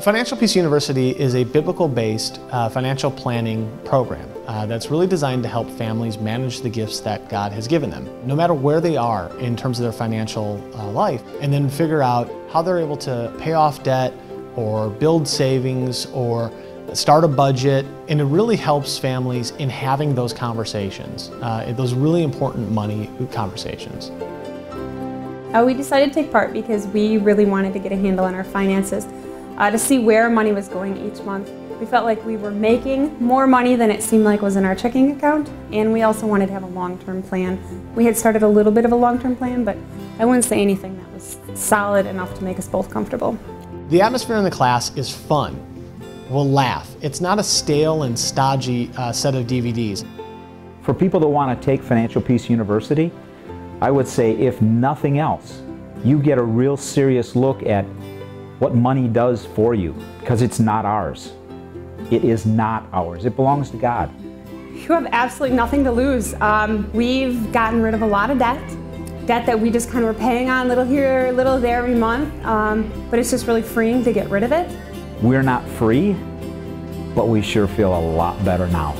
Financial Peace University is a biblical based uh, financial planning program uh, that's really designed to help families manage the gifts that God has given them, no matter where they are in terms of their financial uh, life, and then figure out how they're able to pay off debt or build savings or start a budget, and it really helps families in having those conversations, uh, those really important money conversations. Uh, we decided to take part because we really wanted to get a handle on our finances uh, to see where money was going each month. We felt like we were making more money than it seemed like was in our checking account, and we also wanted to have a long-term plan. We had started a little bit of a long-term plan, but I wouldn't say anything that was solid enough to make us both comfortable. The atmosphere in the class is fun. We'll laugh. It's not a stale and stodgy uh, set of DVDs. For people that want to take Financial Peace University, I would say if nothing else, you get a real serious look at what money does for you because it's not ours. It is not ours. It belongs to God. You have absolutely nothing to lose. Um, we've gotten rid of a lot of debt, debt that we just kind of were paying on little here, little there every month, um, but it's just really freeing to get rid of it. We're not free, but we sure feel a lot better now.